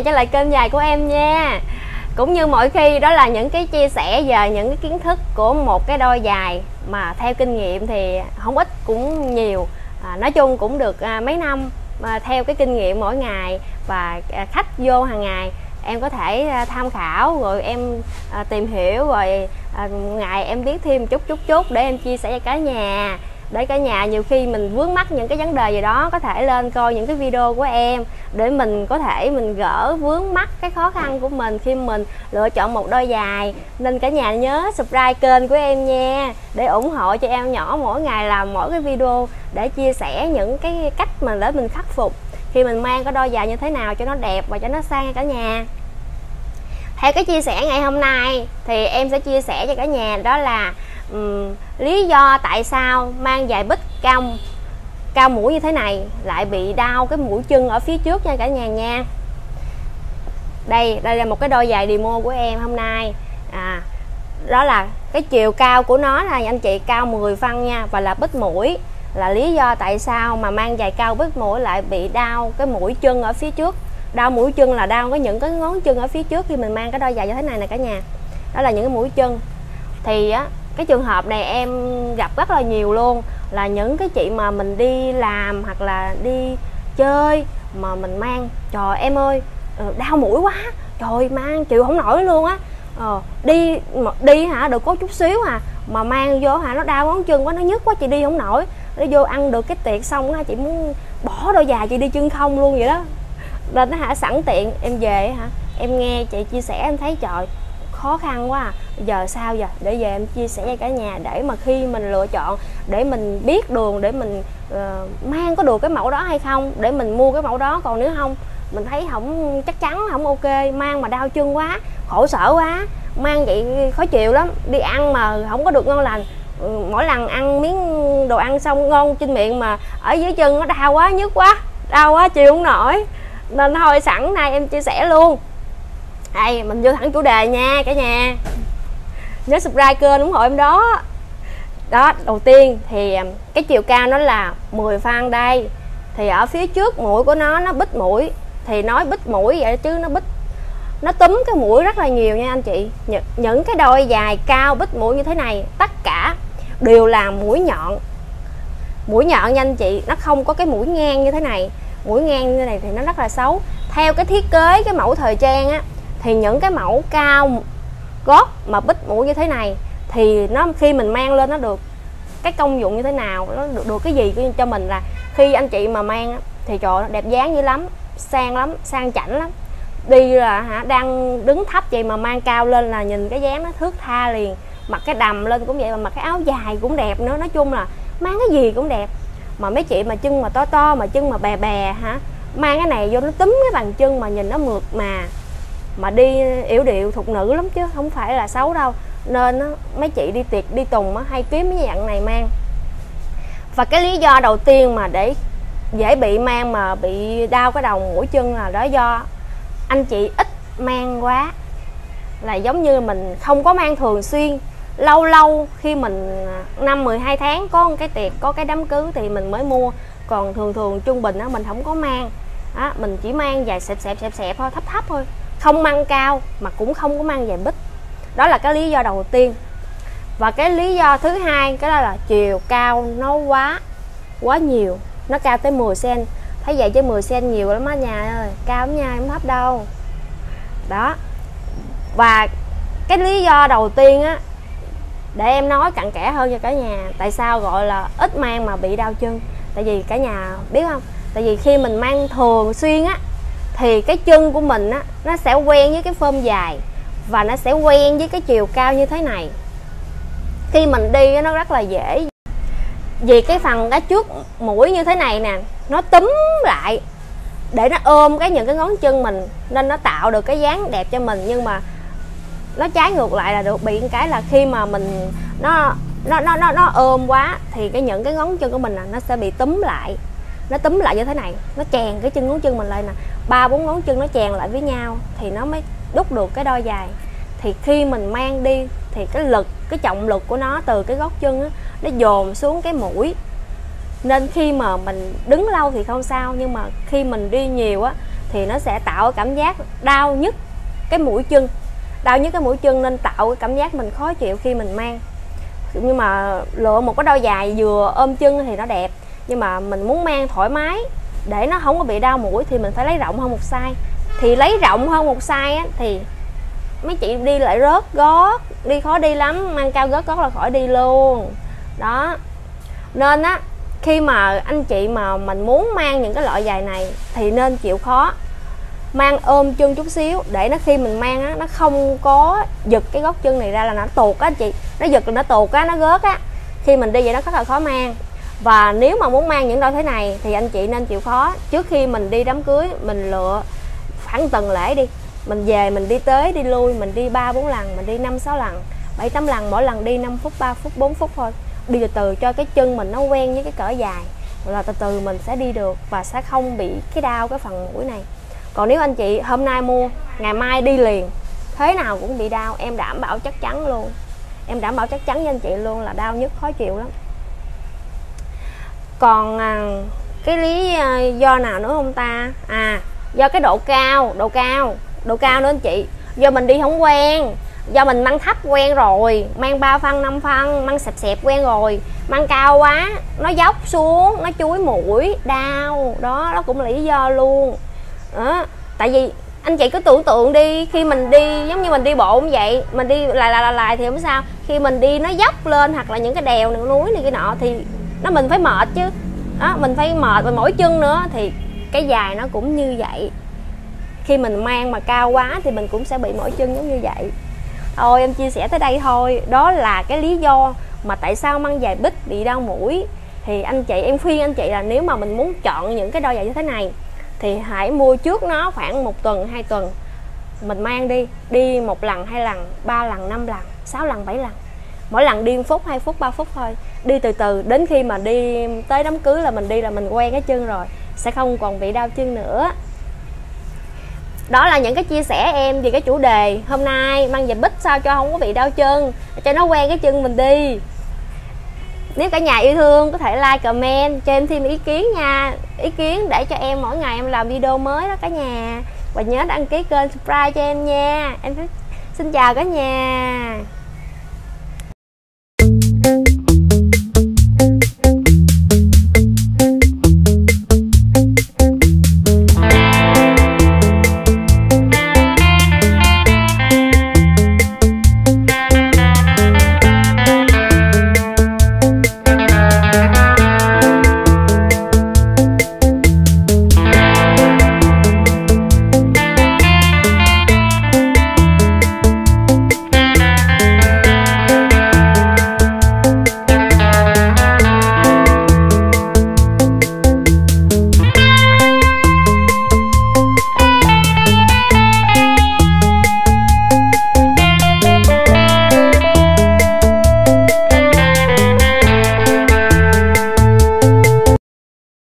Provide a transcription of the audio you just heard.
nhà trở lại kênh dài của em nha. Cũng như mọi khi đó là những cái chia sẻ về những cái kiến thức của một cái đôi dài mà theo kinh nghiệm thì không ít cũng nhiều. À, nói chung cũng được à, mấy năm à, theo cái kinh nghiệm mỗi ngày và à, khách vô hàng ngày em có thể à, tham khảo rồi em à, tìm hiểu rồi à, ngày em biết thêm chút chút chút để em chia sẻ cho cả nhà để cả nhà nhiều khi mình vướng mắc những cái vấn đề gì đó, có thể lên coi những cái video của em để mình có thể mình gỡ vướng mắc cái khó khăn của mình khi mình lựa chọn một đôi giày. Nên cả nhà nhớ subscribe kênh của em nha, để ủng hộ cho em nhỏ mỗi ngày làm mỗi cái video để chia sẻ những cái cách mà để mình khắc phục khi mình mang cái đôi giày như thế nào cho nó đẹp và cho nó sang cả nhà. Theo cái chia sẻ ngày hôm nay thì em sẽ chia sẻ cho cả nhà, đó là um, lý do tại sao mang giày bích cao cao mũi như thế này lại bị đau cái mũi chân ở phía trước nha cả nhà nha. Đây đây là một cái đôi giày demo của em hôm nay. À đó là cái chiều cao của nó là anh chị cao 10 phân nha và là bích mũi. Là lý do tại sao mà mang giày cao bích mũi lại bị đau cái mũi chân ở phía trước. Đau mũi chân là đau cái những cái ngón chân ở phía trước khi mình mang cái đôi giày như thế này nè cả nhà. Đó là những cái mũi chân. Thì á cái trường hợp này em gặp rất là nhiều luôn. Là những cái chị mà mình đi làm hoặc là đi chơi mà mình mang. Trời em ơi ờ, đau mũi quá. Trời mang chịu không nổi luôn á. Ờ, đi đi hả? Được có chút xíu à. Mà mang vô hả? Nó đau ngón chân quá nó nhức quá chị đi không nổi. Nó vô ăn được cái tiệc xong á chị muốn bỏ đôi giày chị đi chân không luôn vậy đó. Nên nó hả? Sẵn tiện em về hả? Em nghe chị chia sẻ em thấy trời khó khăn quá à. giờ sao giờ? Để về em chia sẻ cho cả nhà để mà khi mình lựa chọn để mình biết đường để mình uh, mang có được cái mẫu đó hay không để mình mua cái mẫu đó. Còn nếu không mình thấy không chắc chắn không ok mang mà đau chân quá khổ sở quá mang vậy khó chịu lắm. Đi ăn mà không có được ngon lành. Ừ, mỗi lần ăn miếng đồ ăn xong ngon trên miệng mà ở dưới chân nó đau quá nhức quá đau quá chịu không nổi. Nên thôi sẵn nay em chia sẻ luôn đây, mình vô thẳng chủ đề nha, cả nhà. Nhớ subscribe kênh ủng hộ em đó. Đó, đầu tiên thì um, cái chiều cao nó là 10 phân đây. Thì ở phía trước mũi của nó nó bít mũi. Thì nói bít mũi vậy chứ nó bít, nó túm cái mũi rất là nhiều nha anh chị. Nh, những cái đôi dài cao bít mũi như thế này, tất cả đều là mũi nhọn. Mũi nhọn nha anh chị, nó không có cái mũi ngang như thế này. Mũi ngang như thế này thì nó rất là xấu. Theo cái thiết kế, cái mẫu thời trang á thì những cái mẫu cao gót mà bít mũi như thế này thì nó khi mình mang lên nó được cái công dụng như thế nào, nó được được cái gì cho mình là khi anh chị mà mang thì trời đẹp dáng dữ lắm, sang lắm, sang chảnh lắm. Đi là hả, đang đứng thấp vậy mà mang cao lên là nhìn cái dáng nó thước tha liền. Mặc cái đầm lên cũng vậy mà mặc cái áo dài cũng đẹp nữa. Nói chung là mang cái gì cũng đẹp. Mà mấy chị mà chân mà to to, mà chân mà bè bè hả, mang cái này vô nó túm cái bàn chân mà nhìn nó mượt mà mà đi yếu điệu thục nữ lắm chứ không phải là xấu đâu. Nên á, mấy chị đi tiệc đi tùng á, hay kiếm cái dạng này mang. Và cái lý do đầu tiên mà để dễ bị mang mà bị đau cái đầu mũi chân là đó do anh chị ít mang quá. Là giống như mình không có mang thường xuyên. Lâu lâu khi mình à, năm 12 tháng có một cái tiệc có cái đám cưới thì mình mới mua. Còn thường thường trung bình á mình không có mang. Á mình chỉ mang dài xẹp xẹp xẹp xẹp thôi thấp thấp thôi không mang cao mà cũng không có mang dài bích. Đó là cái lý do đầu tiên. Và cái lý do thứ hai, cái đó là chiều cao nó quá quá nhiều. Nó cao tới 10 cm thấy vậy chứ 10 cm nhiều lắm á nhà ơi. Cao lắm nha em thấp đâu. Đó. Và cái lý do đầu tiên á, để em nói cặn kẽ hơn cho cả nhà, tại sao gọi là ít mang mà bị đau chân. Tại vì cả nhà biết không? Tại vì khi mình mang thường xuyên á thì cái chân của mình á nó sẽ quen với cái phơm dài và nó sẽ quen với cái chiều cao như thế này. Khi mình đi nó rất là dễ. Vì cái phần cái trước mũi như thế này nè nó túm lại để nó ôm cái những cái ngón chân mình nên nó tạo được cái dáng đẹp cho mình. Nhưng mà nó trái ngược lại là được bị cái là khi mà mình nó nó nó nó, nó ôm quá thì cái những cái ngón chân của mình là nó sẽ bị túm lại nó túm lại như thế này nó chèn cái chân ngón chân mình lại nè. Ba bốn ngón chân nó chèn lại với nhau thì nó mới đúc được cái đôi giày. Thì khi mình mang đi thì cái lực cái trọng lực của nó từ cái gót chân á, nó dồn xuống cái mũi. Nên khi mà mình đứng lâu thì không sao nhưng mà khi mình đi nhiều á thì nó sẽ tạo cảm giác đau nhất cái mũi chân. Đau nhất cái mũi chân nên tạo cái cảm giác mình khó chịu khi mình mang. Nhưng mà lựa một cái đôi dài vừa ôm chân thì nó đẹp nhưng mà mình muốn mang thoải mái để nó không có bị đau mũi thì mình phải lấy rộng hơn một size. Thì lấy rộng hơn một size á, thì mấy chị đi lại rớt gót đi khó đi lắm mang cao gót gót là khỏi đi luôn. Đó. Nên á khi mà anh chị mà mình muốn mang những cái loại giày này thì nên chịu khó mang ôm chân chút xíu để nó khi mình mang á nó không có giật cái gót chân này ra là nó tuột á anh chị. Nó giật là nó tuột á nó gớt á. Khi mình đi vậy nó rất là khó mang và nếu mà muốn mang những đôi thế này thì anh chị nên chịu khó. Trước khi mình đi đám cưới, mình lựa khoảng tuần lễ đi. Mình về, mình đi tới, đi lui, mình đi ba, bốn lần, mình đi năm, sáu lần, bảy, tám lần. Mỗi lần đi 5 phút 3 phút 4 phút thôi. Đi từ từ cho cái chân mình nó quen với cái cỡ dài là từ từ mình sẽ đi được và sẽ không bị cái đau cái phần mũi này. Còn nếu anh chị hôm nay mua, ngày mai đi liền, thế nào cũng bị đau. Em đảm bảo chắc chắn luôn. Em đảm bảo chắc chắn với anh chị luôn là đau nhất khó chịu lắm còn à, cái lý à, do nào nữa không ta? À do cái độ cao độ cao độ cao nữa anh chị. Do mình đi không quen do mình mang thấp quen rồi mang ba phân năm phân mang sẹp sẹp quen rồi mang cao quá nó dốc xuống nó chuối mũi đau. Đó đó cũng là lý do luôn. Đó tại vì anh chị cứ tưởng tượng đi khi mình đi giống như mình đi bộ cũng vậy mình đi lại lại lại thì không sao. Khi mình đi nó dốc lên hoặc là những cái đèo những núi này cái nọ thì nó mình phải mệt chứ. Đó, mình phải mệt và mỗi chân nữa thì cái dài nó cũng như vậy. Khi mình mang mà cao quá thì mình cũng sẽ bị mỏi chân giống như vậy. Thôi, em chia sẻ tới đây thôi. Đó là cái lý do mà tại sao mang giày bích bị đau mũi. Thì anh chị, em khuyên anh chị là nếu mà mình muốn chọn những cái đôi giày như thế này thì hãy mua trước nó khoảng một tuần, hai tuần. Mình mang đi đi một lần, hai lần, ba lần, năm lần, sáu lần, bảy lần mỗi lần đi 1 phút 2 phút 3 phút thôi. Đi từ từ, đến khi mà đi tới đám cưới là mình đi là mình quen cái chân rồi, sẽ không còn bị đau chân nữa. Đó là những cái chia sẻ em về cái chủ đề, hôm nay mang về bích sao cho không có bị đau chân, cho nó quen cái chân mình đi. Nếu cả nhà yêu thương, có thể like, comment, cho em thêm ý kiến nha. Ý kiến để cho em mỗi ngày em làm video mới đó cả nhà. Và nhớ đăng ký kênh subscribe cho em nha. Em xin chào cả nhà.